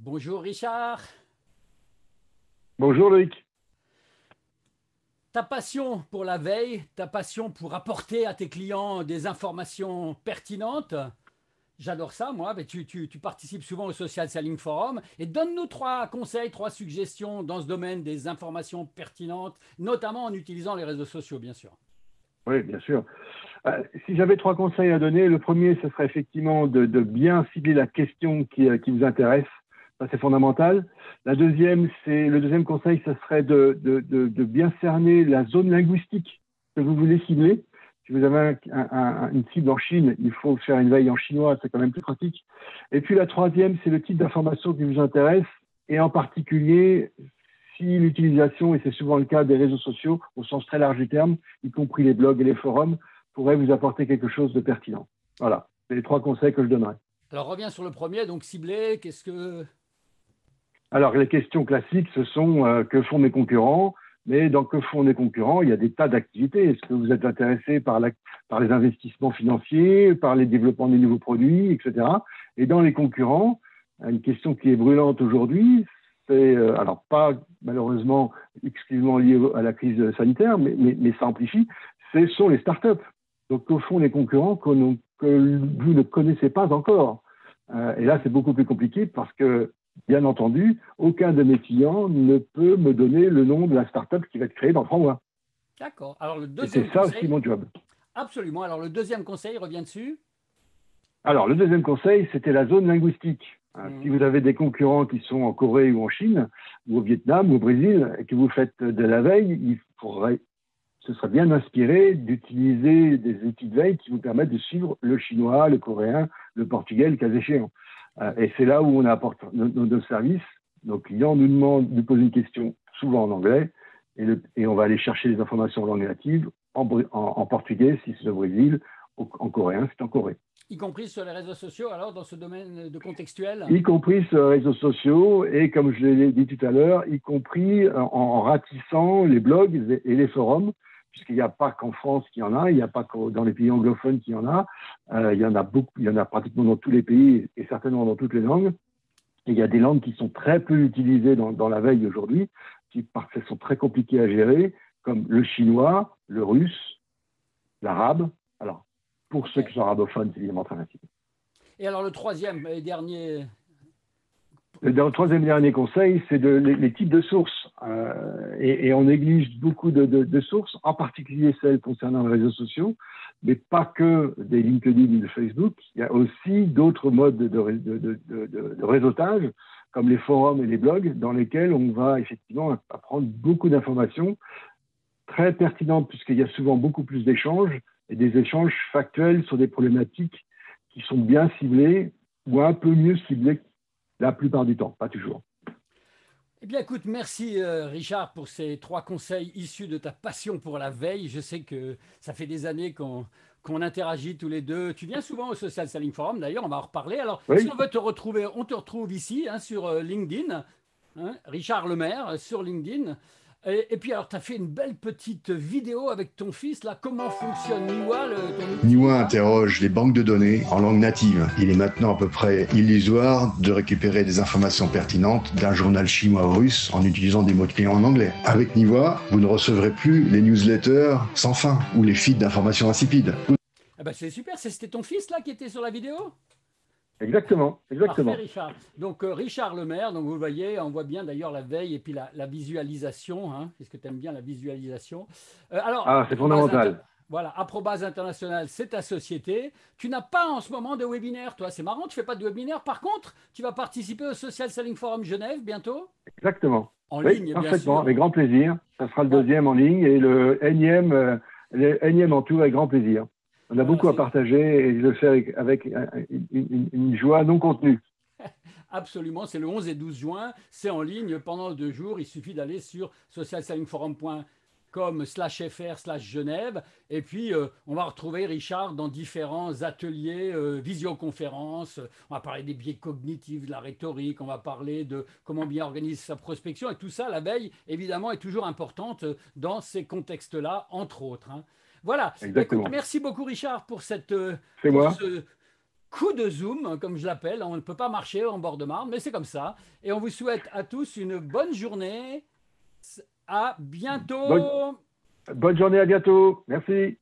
Bonjour Richard. Bonjour Loïc. Ta passion pour la veille, ta passion pour apporter à tes clients des informations pertinentes, j'adore ça moi, mais tu, tu, participes souvent au Social Selling Forum et donne-nous trois conseils, trois suggestions dans ce domaine des informations pertinentes, notamment en utilisant les réseaux sociaux bien sûr. Oui, bien sûr. Euh, si j'avais trois conseils à donner, le premier, ce serait effectivement de, bien cibler la question qui, euh, qui vous intéresse. Ça, c'est fondamental. La deuxième, c'est le deuxième conseil, ce serait de, bien cerner la zone linguistique que vous voulez cibler. Si vous avez une cible en Chine, il faut faire une veille en chinois, c'est quand même plus pratique. Et puis la troisième, c'est le type d'information qui vous intéresse, et en particulier si l'utilisation, et c'est souvent le cas des réseaux sociaux au sens très large du terme, y compris les blogs et les forums, pourrait vous apporter quelque chose de pertinent. Voilà, les trois conseils que je donnerais. Alors reviens sur le premier, donc cibler, qu'est-ce que alors, les questions classiques, ce sont euh, que font mes concurrents? Mais dans que font mes concurrents, il y a des tas d'activités. Est-ce que vous êtes intéressé par, par les investissements financiers, par les développements des nouveaux produits, etc. Et dans les concurrents, une question qui est brûlante aujourd'hui, c'est, euh, alors pas malheureusement exclusivement lié à la crise sanitaire, mais, mais, ça amplifie, ce sont les startups. Donc, que font les concurrents que, que vous ne connaissez pas encore? Euh, Et là, c'est beaucoup plus compliqué parce que bien entendu, aucun de mes clients ne peut me donner le nom de la startup qui va être créée dans trois mois. D'accord. Alors le deuxième. C'est ça aussi mon job. Absolument. Alors le deuxième conseil revient dessus? Alors le deuxième conseil, c'était la zone linguistique. Hein, mmh. Si vous avez des concurrents qui sont en Corée ou en Chine, ou au Vietnam ou au Brésil, et que vous faites de la veille, il faudrait, ce serait bien inspiré d'utiliser des outils de veille qui vous permettent de suivre le chinois, le coréen, le portugais, le cas échéant. Euh, et c'est là où on apporte nos, services. Nos clients nous demandent de poser une question, souvent en anglais, et, et on va aller chercher les informations en langue native, en, en, portugais si c'est au Brésil, en coréen si c'est en Corée. Y compris sur les réseaux sociaux, alors, dans ce domaine de contextuel? Y compris sur les réseaux sociaux, et comme je l'ai dit tout à l'heure, y compris en, en, ratissant les blogs et les forums, puisqu'il n'y a pas qu'en France qu'il y en a, il n'y a pas que dans les pays anglophones qu'il y en a, euh, il y en a beaucoup, il y en a pratiquement dans tous les pays et certainement dans toutes les langues. Et il y a des langues qui sont très peu utilisées dans, la veille aujourd'hui, qui parce qu'elles sont très compliquées à gérer, comme le chinois, le russe, l'arabe. Alors, pour ceux qui sont arabophones, c'est évidemment très facile. Et alors le troisième et dernier le troisième dernier conseil, c'est de, les, types de sources. Euh, et, on néglige beaucoup de, sources, en particulier celles concernant les réseaux sociaux, mais pas que des LinkedIn ou de Facebook. Il y a aussi d'autres modes de, réseautage, comme les forums et les blogs, dans lesquels on va effectivement apprendre beaucoup d'informations très pertinentes, puisqu'il y a souvent beaucoup plus d'échanges, et des échanges factuels sur des problématiques qui sont bien ciblées ou un peu mieux ciblées la plupart du temps, pas toujours. Eh bien, écoute, merci euh, Richard pour ces trois conseils issus de ta passion pour la veille. Je sais que ça fait des années qu'on interagit tous les deux. Tu viens souvent au Social Selling Forum, d'ailleurs, on va en reparler. Alors, si on veut te retrouver, on te retrouve ici hein, sur euh, LinkedIn, hein, Richard Lemaire sur LinkedIn. Et, puis alors, tu as fait une belle petite vidéo avec ton fils, là, comment fonctionne Niwa le, Niwa interroge les banques de données en langue native. Il est maintenant à peu près illusoire de récupérer des informations pertinentes d'un journal chinois ou russe en utilisant des mots de clients en anglais. Avec Niwa, vous ne recevrez plus les newsletters sans fin ou les feeds d'informations insipides. Ah bah c'est super, c'était ton fils là qui était sur la vidéo? Exactement, exactement. Parfait, Richard. Donc euh, Richard Lemaire, donc vous le voyez, on voit bien d'ailleurs la veille et puis la, visualisation. Hein. Est-ce que tu aimes bien la visualisation? Euh, Alors, ah, c'est fondamental. Voilà, Aprobase International, c'est ta société. Tu n'as pas en ce moment de webinaire, toi. C'est marrant, tu fais pas de webinaire. Par contre, tu vas participer au Social Selling Forum Genève bientôt? Exactement. En ligne, bien sûr. avec grand plaisir. Ça sera le deuxième en ligne et le énième, euh, le énième en tout avec grand plaisir. On a beaucoup à partager et je le fais avec, une, joie non contenue. Absolument, c'est le 11 et 12 juin, c'est en ligne pendant deux jours. Il suffit d'aller sur socialsellingforum.com slash fr slash Genève. Et puis, euh, on va retrouver Richard dans différents ateliers, euh, visioconférences. On va parler des biais cognitifs, de la rhétorique, on va parler de comment bien organiser sa prospection. Et tout ça, la veille, évidemment, est toujours importante dans ces contextes-là, entre autres. Hein. Voilà. merci beaucoup, Richard, pour cette. Euh, coup de zoom, comme je l'appelle. On ne peut pas marcher en bord de Marne, mais c'est comme ça. Et on vous souhaite à tous une bonne journée. À bientôt. bonne journée, à bientôt. Merci.